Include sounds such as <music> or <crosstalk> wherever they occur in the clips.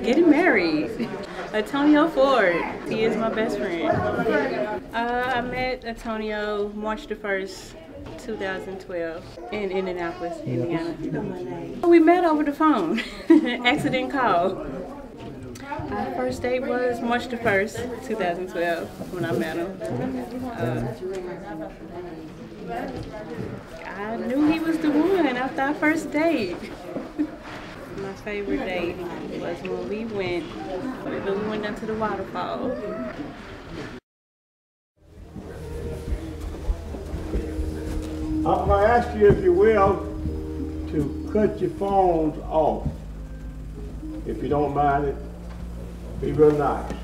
Getting married. Antonio Ford. He is my best friend. Uh, I met Antonio March the 1st, 2012 in Indianapolis, Indiana. We met over the phone. <laughs> Accident call. Our first date was March the 1st, 2012, when I met him. Uh, I knew he was the one after our first date. My favorite date was when we went, when we went down to the waterfall. I'm gonna ask you, if you will, to cut your phones off. If you don't mind it, be real nice.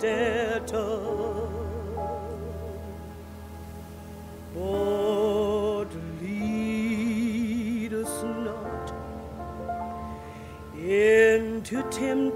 Debtors. Lord, lead us not into temptation,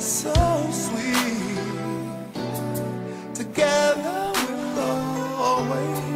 so sweet. Together we'll always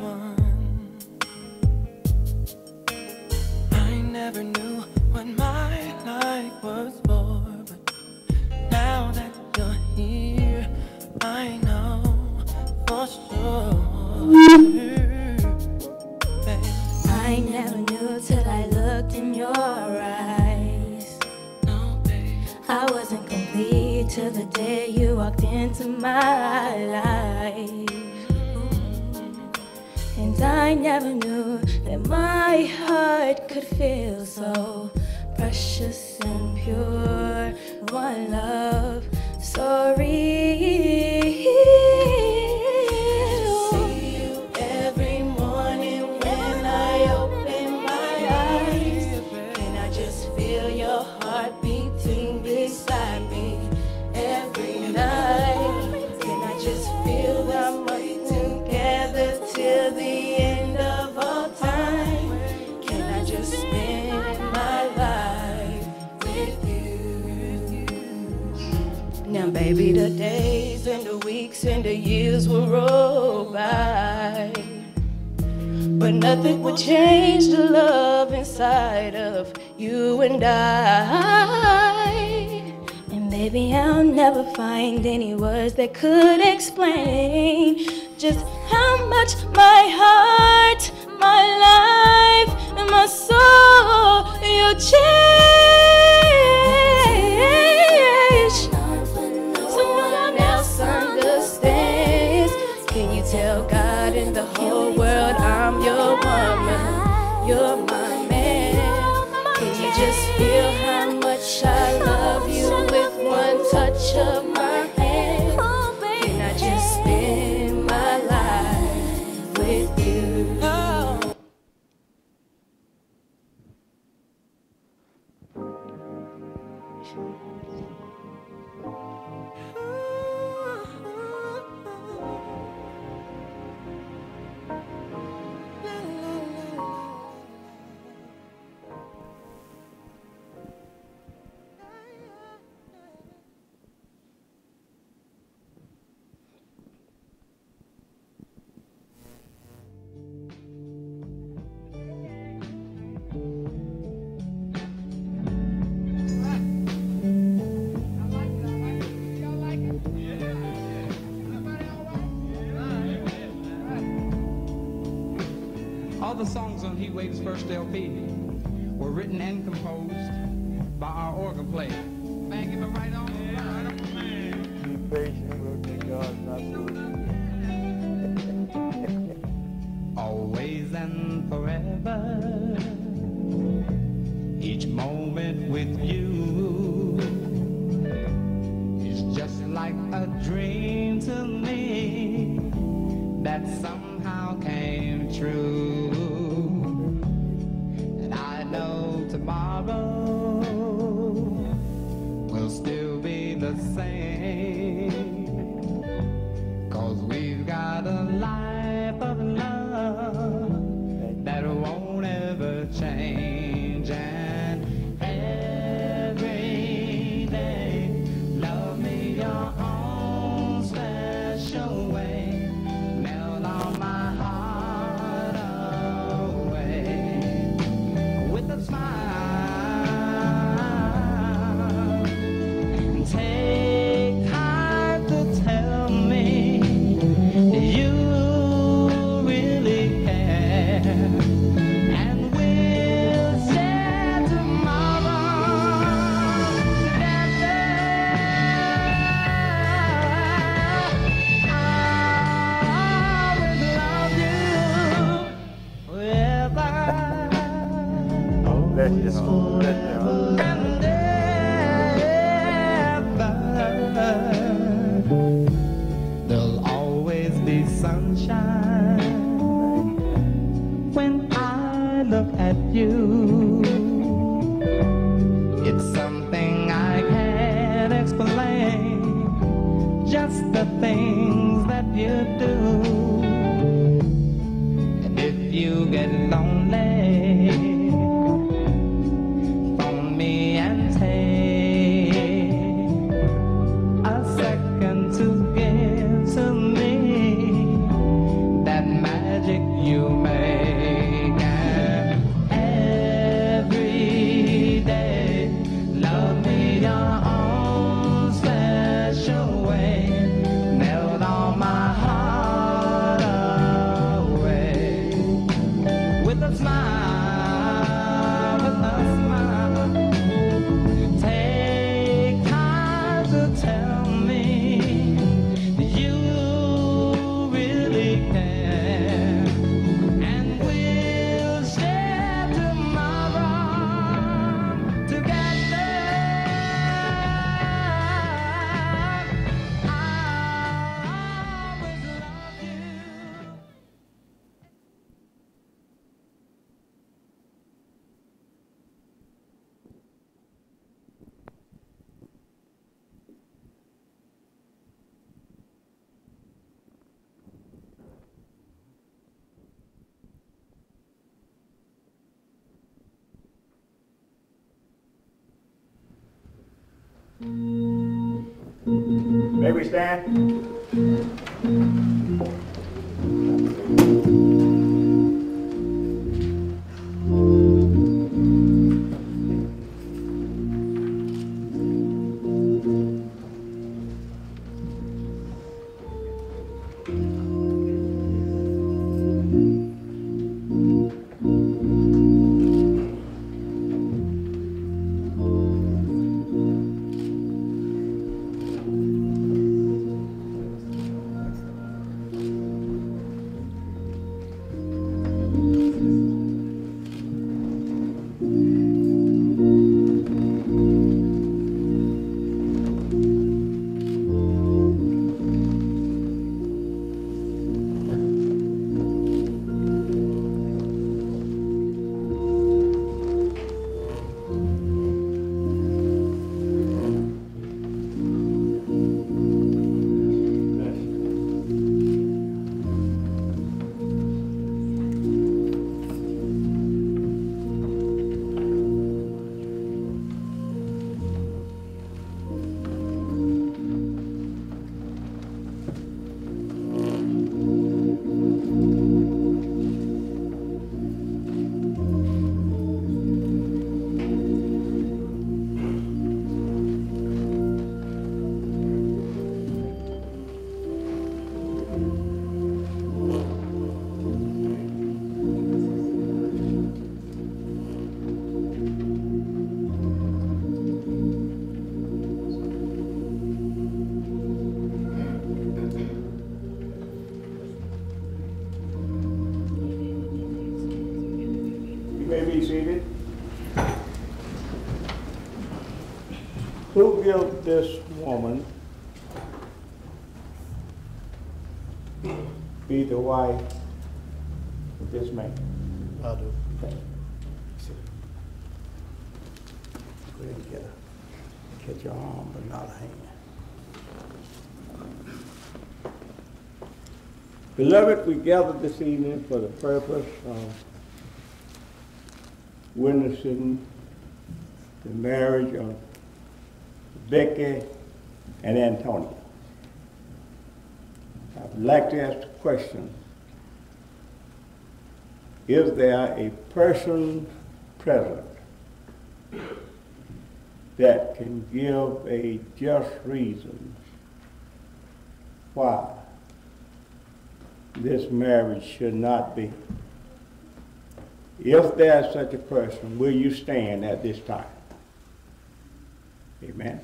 one. I never knew what my life was for. But now that you're here, I know for sure. Babe. I never knew till I looked in your eyes. No, babe. I wasn't complete till the day you walked into my life. And I never knew that my heart could feel so precious and pure. One love, so the days and the weeks and the years will roll by. But nothing would change the love inside of you and I. And baby, I'll never find any words that could explain just how much my heart, my life, and my soul you changed. you're my man. Can you just feel how much I love you with one touch of the songs on Heatwave's first LP were written and composed by our organ player. notice the things that you do. And if you get lonely, May we stand? This woman be the wife of this man? I do. Okay. Go ahead and get her. Catch your arm, but not a hand. Beloved, we gathered this evening for the purpose of witnessing the marriage of Becky and Antonio. I would like to ask the question, is there a person present that can give a just reason why this marriage should not be? If there's such a person, will you stand at this time? Amen.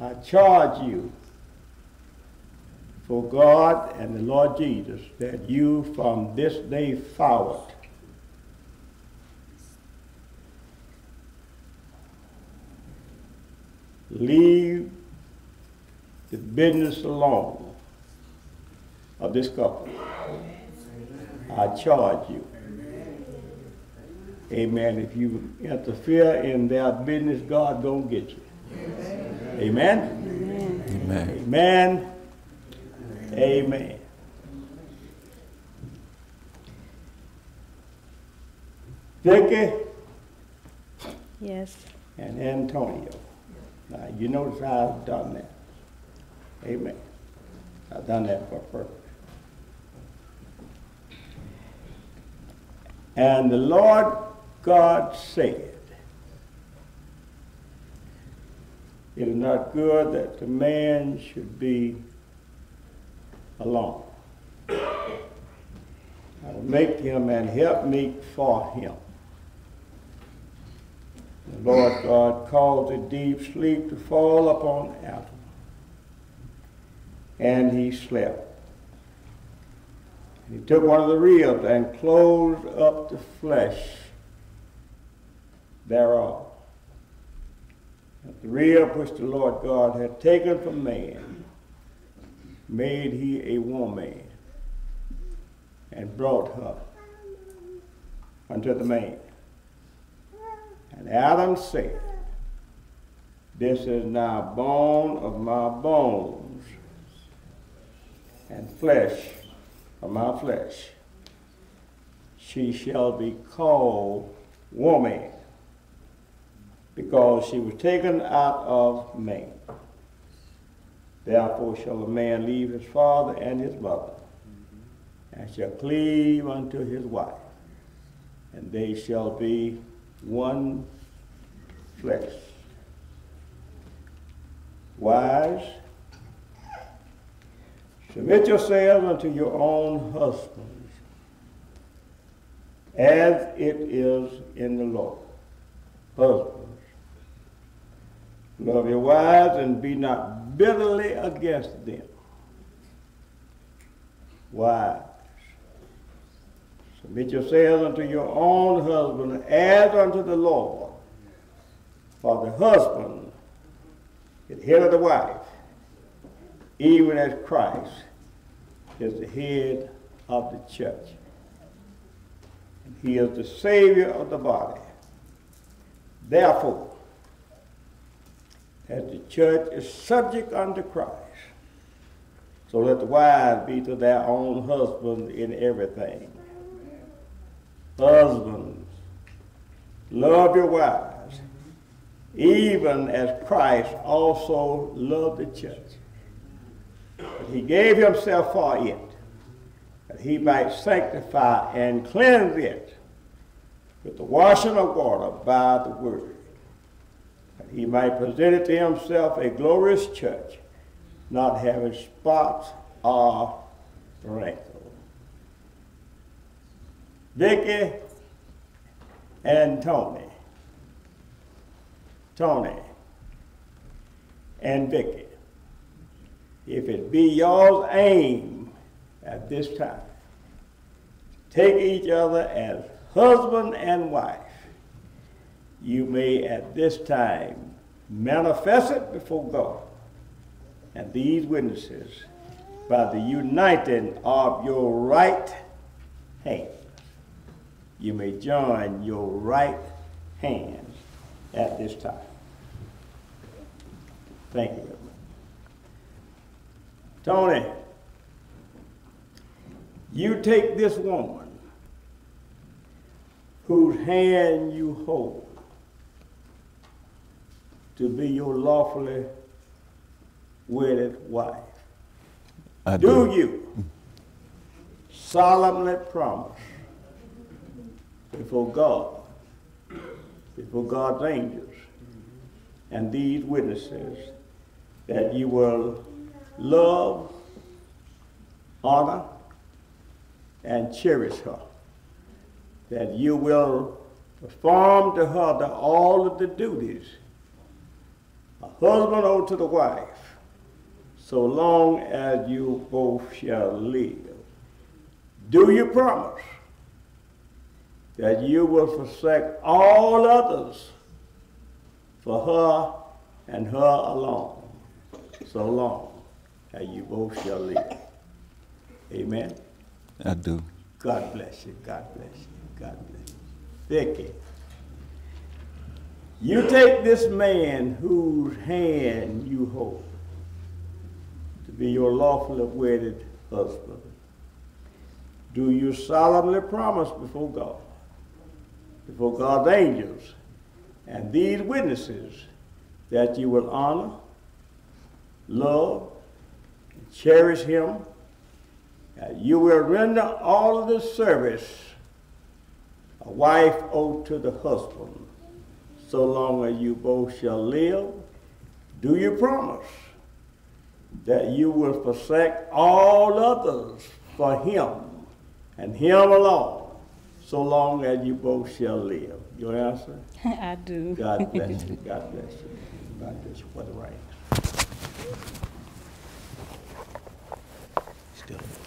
I charge you for God and the Lord Jesus that you from this day forward leave the business alone of this couple. I charge you. Amen. If you interfere in their business, God gonna get you. Amen. Amen. Amen. Amen. Vicky Yes. and Antonio. Now, you notice how I've done that. Amen. I've done that for a purpose. And the Lord God said, It is not good that the man should be alone. I will make him and help meet for him. The Lord God caused a deep sleep to fall upon Adam, and he slept. And he took one of the ribs and closed up the flesh thereof. The rib which the Lord God had taken from man, made he a woman, and brought her unto the man. And Adam said, This is now bone of my bones, and flesh of my flesh. She shall be called woman, because she was taken out of man. Therefore shall a man leave his father and his mother, and shall cleave unto his wife, and they shall be one flesh. Wives, submit yourselves unto your own husbands, as it is in the Lord. Husbands, love your wives and be not bitterly against them. Wives, submit yourselves unto your own husband as unto the Lord. For the husband is the head of the wife, even as Christ is the head of the church. And he is the Savior of the body. Therefore, as the church is subject unto Christ, so let the wives be to their own husbands in everything. Husbands, love your wives, even as Christ also loved the church. He gave himself for it, that he might sanctify and cleanse it with the washing of water by the word, he might present it to himself a glorious church, not having spots or wrinkle. Vicky and Tony. Tony and Vicky. If it be y'all's aim at this time, take each other as husband and wife, you may at this time manifest it before God and these witnesses by the uniting of your right hand. You may join your right hands at this time. Thank you. Tony, you take this woman whose hand you hold to be your lawfully wedded wife. I Do you solemnly promise before God, before God's angels, and these witnesses that you will love, honor, and cherish her? That you will perform to her the, all of the duties a husband owed to the wife, so long as you both shall live. Do you promise that you will forsake all others for her and her alone, so long as you both shall live? Amen. I do. God bless you. God bless you. God bless you. Vicky, you take this man whose hand you hold to be your lawfully wedded husband. Do you solemnly promise before God, before God's angels, and these witnesses that you will honor, love, cherish him? that you will render all of the service a wife owed to the husband, so long as you both shall live. Do you promise that you will forsake all others for him and him alone, so long as you both shall live? Your answer? <laughs> I do. God <laughs> bless you. God bless you. God bless you for the rain. Still.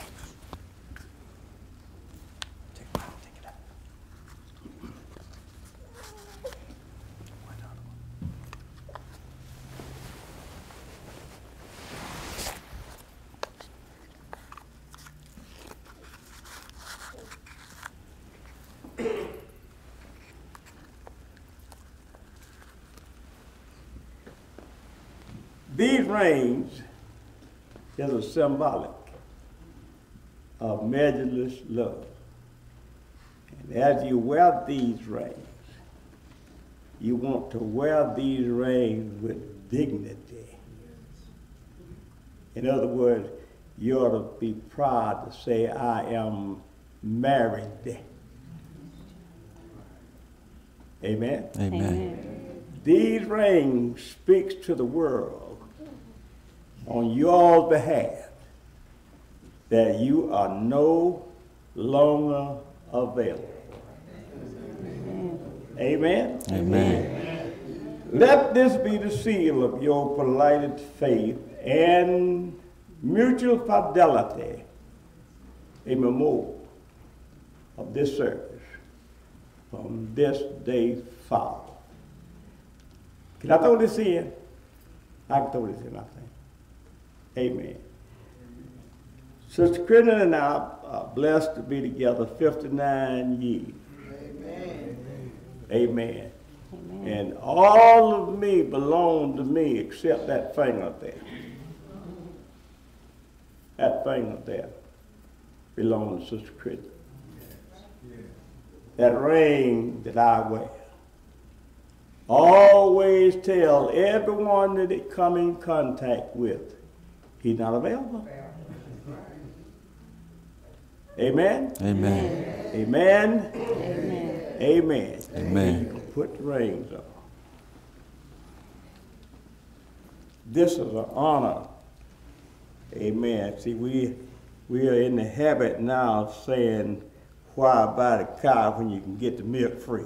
These rings is a symbolic of measureless love. And as you wear these rings, you want to wear these rings with dignity. In other words, you ought to be proud to say, I am married. Amen? Amen. These rings speaks to the world on your behalf that you are no longer available. Amen. Amen. Let this be the seal of your plighted faith and mutual fidelity, a memorial of this service from this day forward. Can I throw this in? I can throw this in. Amen. Sister Crittenden and I are blessed to be together 59 years. Amen. Amen. And all of me belong to me except that finger there. That finger there belongs to Sister Crittenden. That ring that I wear. Always tell everyone that it come in contact with, he's not available. Amen. Amen. Amen. Amen. Amen. Put the rings on. This is an honor. Amen. See, we we are in the habit now of saying, "Why buy the cow when you can get the milk free?"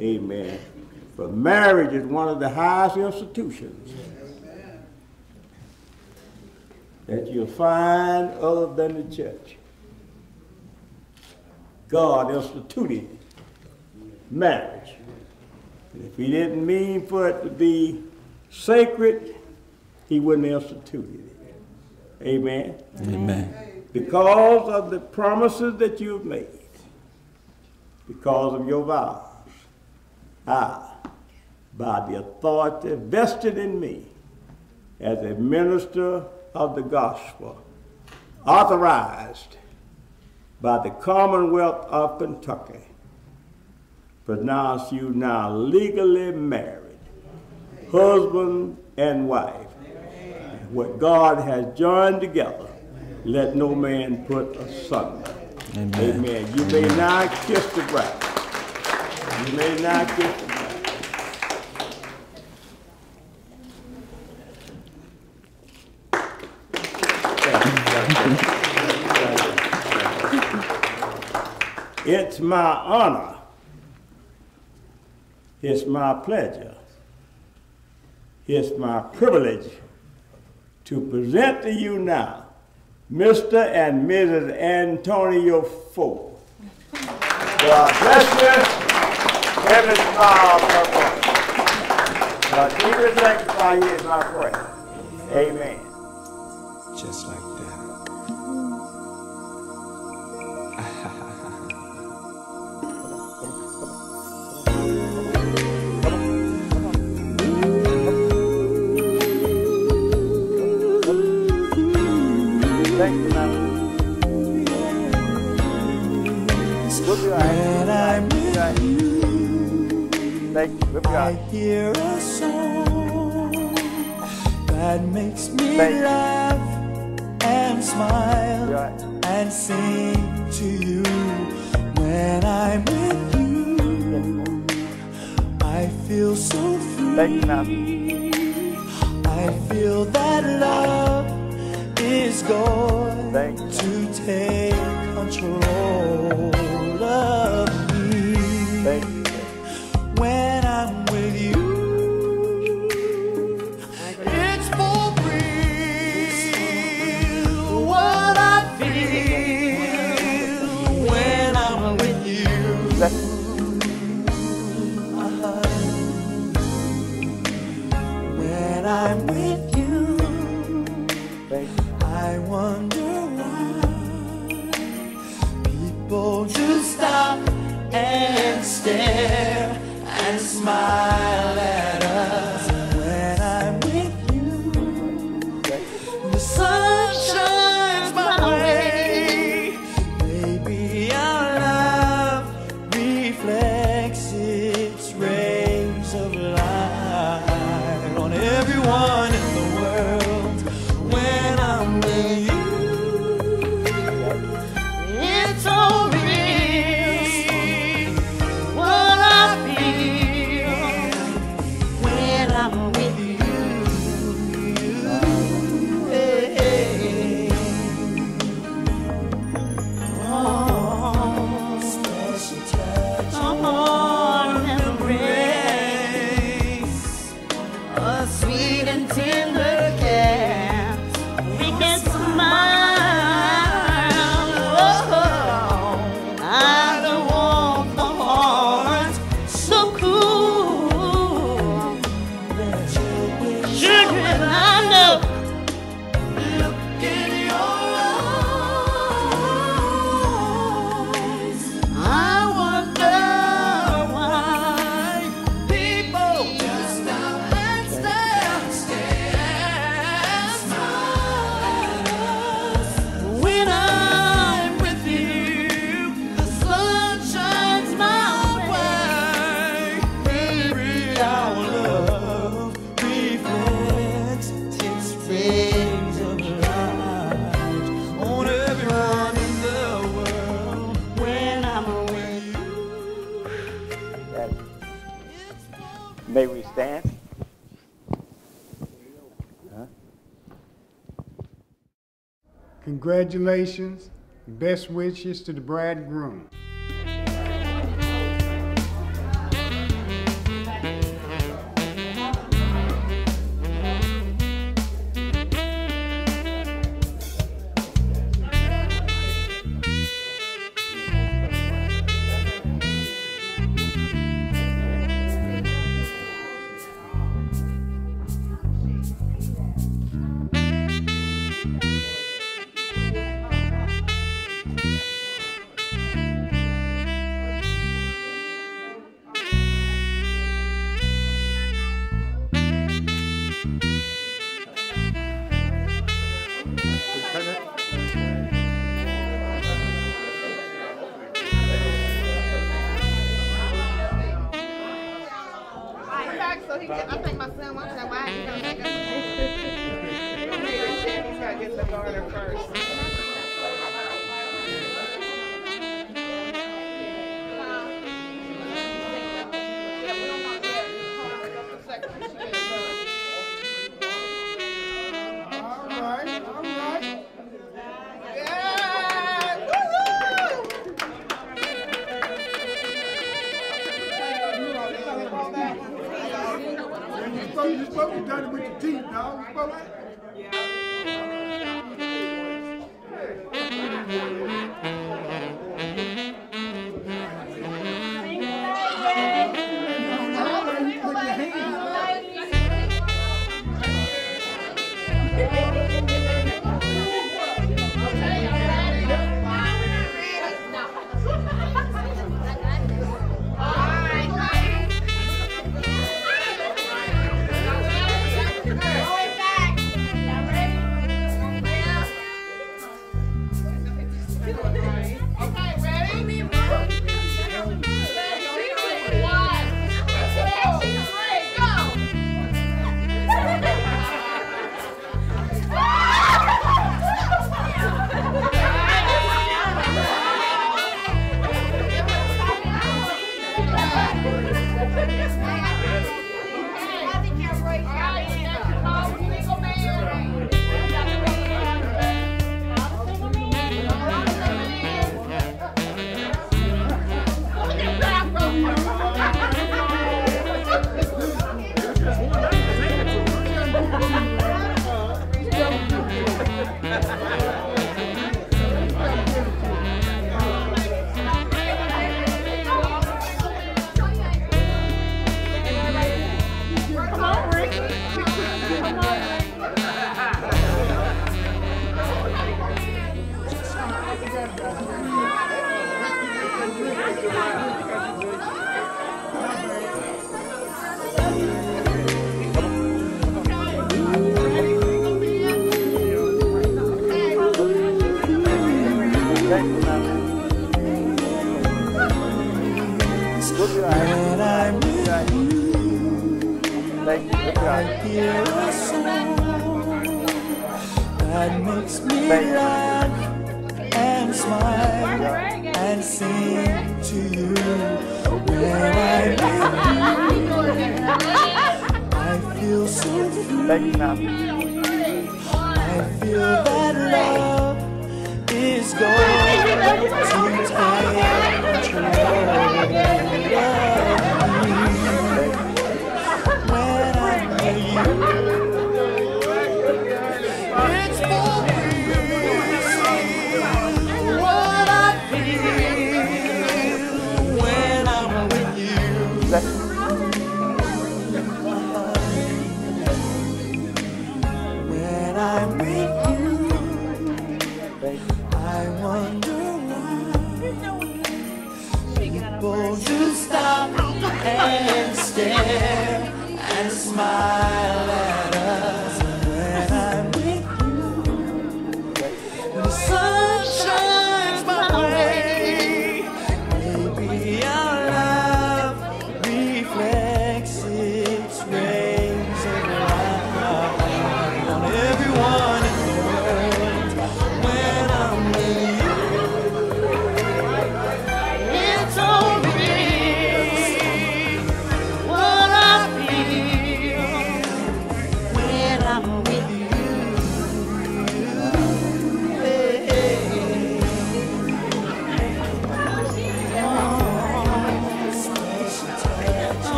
Amen. But marriage is one of the highest institutions that you'll find other than the church. God instituted marriage. And if he didn't mean for it to be sacred, he wouldn't institute it. Amen. Amen. Because of the promises that you've made, because of your vows, I, by the authority vested in me as a minister of the gospel, authorized by the Commonwealth of Kentucky, pronounce you now legally married, husband and wife. What God has joined together, let no man put asunder. Amen. Amen. You may now kiss the bride. You may now kiss the bride. It's my honor. It's my pleasure. It's my privilege to present to you now Mr. and Mrs. Antonio Ford. God bless you. Heaven smile upon you. God keep sanctify is my prayer. Amen. Just like Eyes. I'm. Thank you. I hear a song that makes me laugh and smile and sing to you when I'm with you. I feel so free. Thank you, now. I feel that love is going Thank you. to take control of me Thank you. when Congratulations. Best wishes to the bride